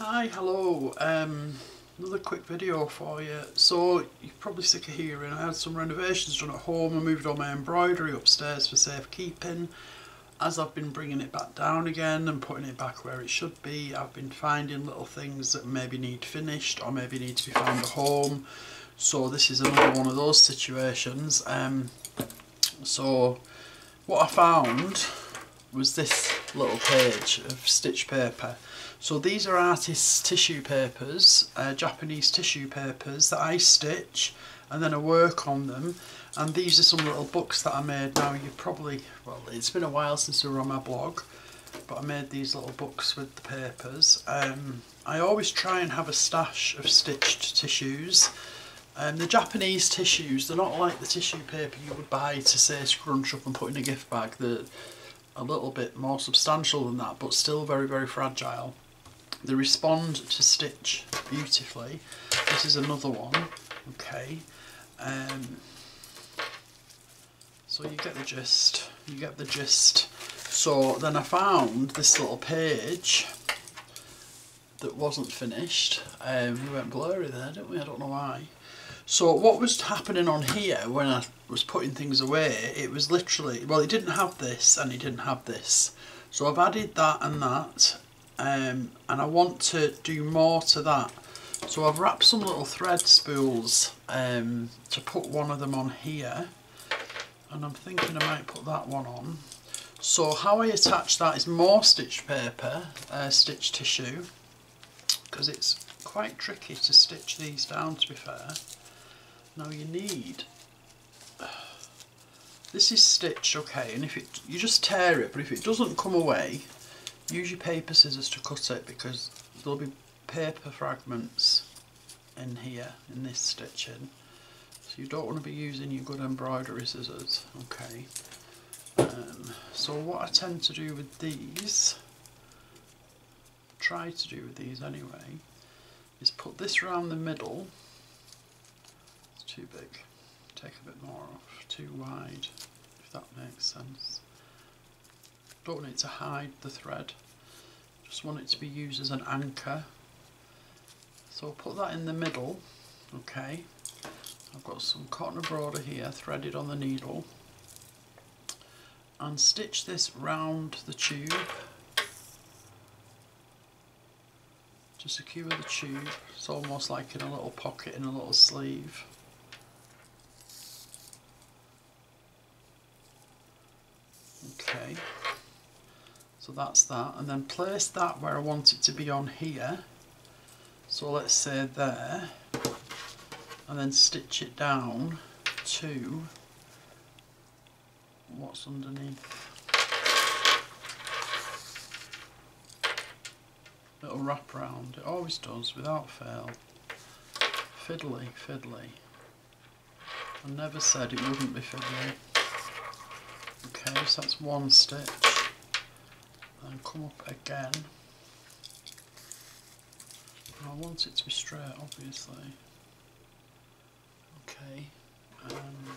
Hi, hello. Um, another quick video for you. So, you're probably sick of hearing I had some renovations done at home. I moved all my embroidery upstairs for safekeeping. As I've been bringing it back down again and putting it back where it should be, I've been finding little things that maybe need finished or maybe need to be found at home. So this is another one of those situations. Um, so what I found was this little page of stitch paper so these are artist's tissue papers, uh, Japanese tissue papers that I stitch and then I work on them. And these are some little books that I made. Now you probably, well it's been a while since they were on my blog, but I made these little books with the papers. Um, I always try and have a stash of stitched tissues. Um, the Japanese tissues, they're not like the tissue paper you would buy to say scrunch up and put in a gift bag. They're a little bit more substantial than that, but still very, very fragile. They respond to stitch beautifully. This is another one. Okay. Um, so you get the gist. You get the gist. So then I found this little page that wasn't finished. Um, we went blurry there, didn't we? I don't know why. So what was happening on here when I was putting things away, it was literally, well it didn't have this and it didn't have this. So I've added that and that um, and I want to do more to that. So I've wrapped some little thread spools um, to put one of them on here and I'm thinking I might put that one on. So how I attach that is more stitch paper, uh, stitch tissue, because it's quite tricky to stitch these down to be fair. Now you need, this is stitched okay and if it, you just tear it but if it doesn't come away Use your paper scissors to cut it because there'll be paper fragments in here, in this stitching. So you don't want to be using your good embroidery scissors, okay. Um, so what I tend to do with these, try to do with these anyway, is put this around the middle. Too big. Take a bit more off. Too wide, if that makes sense. Don't want it to hide the thread, just want it to be used as an anchor. So I'll put that in the middle, okay. I've got some coton à broder here threaded on the needle and stitch this round the tube to secure the tube. It's almost like in a little pocket in a little sleeve. Okay. So that's that. And then place that where I want it to be on here. So let's say there. And then stitch it down to what's underneath. Little wrap around. It always does without fail. Fiddly, fiddly. I never said it wouldn't be fiddly. Okay, so that's one stitch and come up again. I want it to be straight obviously. Okay, um,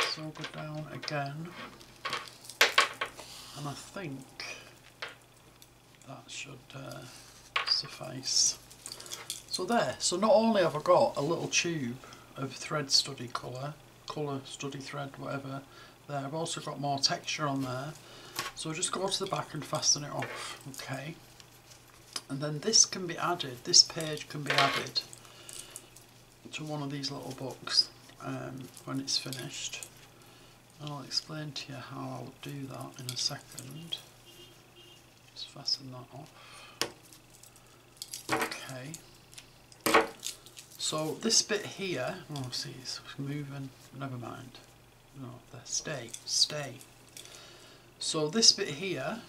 so I'll go down again and I think that should uh, suffice. So there, so not only have I got a little tube of thread study colour, colour study thread whatever there, I've also got more texture on there so just go to the back and fasten it off, okay? And then this can be added, this page can be added to one of these little books um, when it's finished. And I'll explain to you how I'll do that in a second. Just fasten that off. Okay. So this bit here, oh see it's moving, never mind. No, there, stay, stay. So this bit here,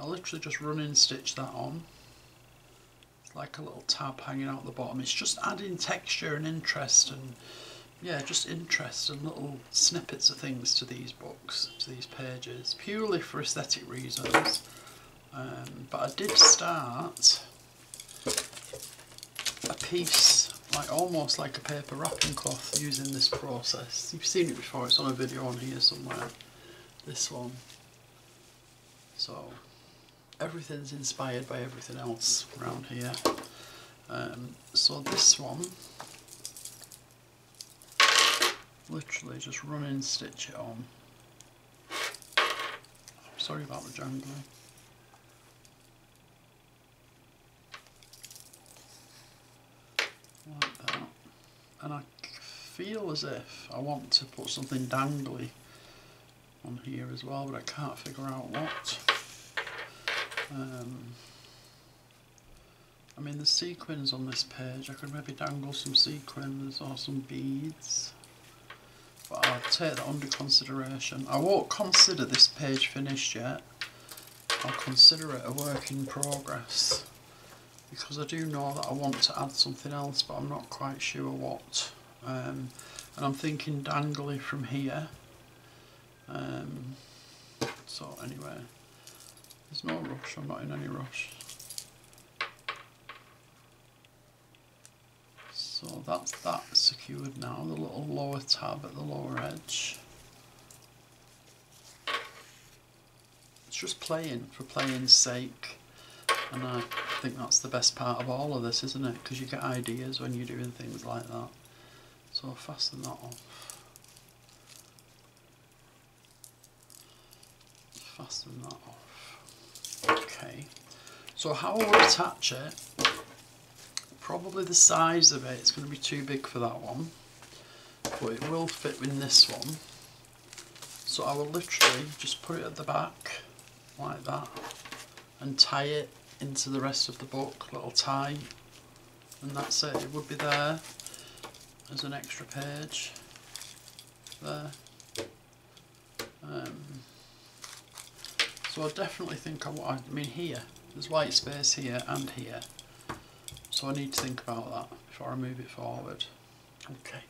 I'll literally just run in stitch that on. It's like a little tab hanging out the bottom. It's just adding texture and interest and yeah, just interest and little snippets of things to these books, to these pages, purely for aesthetic reasons. Um, but I did start a piece, like almost like a paper wrapping cloth using this process. You've seen it before, it's on a video on here somewhere. This one. So everything's inspired by everything else around here. Um, so this one, literally just run and stitch it on. Sorry about the jangling. Like that. And I feel as if I want to put something dangly on here as well, but I can't figure out what. Um, I mean the sequins on this page, I could maybe dangle some sequins or some beads. But I'll take that under consideration. I won't consider this page finished yet. I'll consider it a work in progress. Because I do know that I want to add something else, but I'm not quite sure what. Um, and I'm thinking dangly from here. Um, so anyway, there's no rush, I'm not in any rush. So that's that secured now, the little lower tab at the lower edge. It's just playing for playing's sake and I think that's the best part of all of this isn't it because you get ideas when you're doing things like that. So fasten that off. Fasten that off. Okay. So how I will attach it, probably the size of it, it's going to be too big for that one. But it will fit in this one. So I will literally just put it at the back, like that, and tie it into the rest of the book, little tie, and that's it, it would be there as an extra page there. Um, so I definitely think I want, I mean here, there's white space here and here. So I need to think about that before I move it forward. Okay.